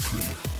Street.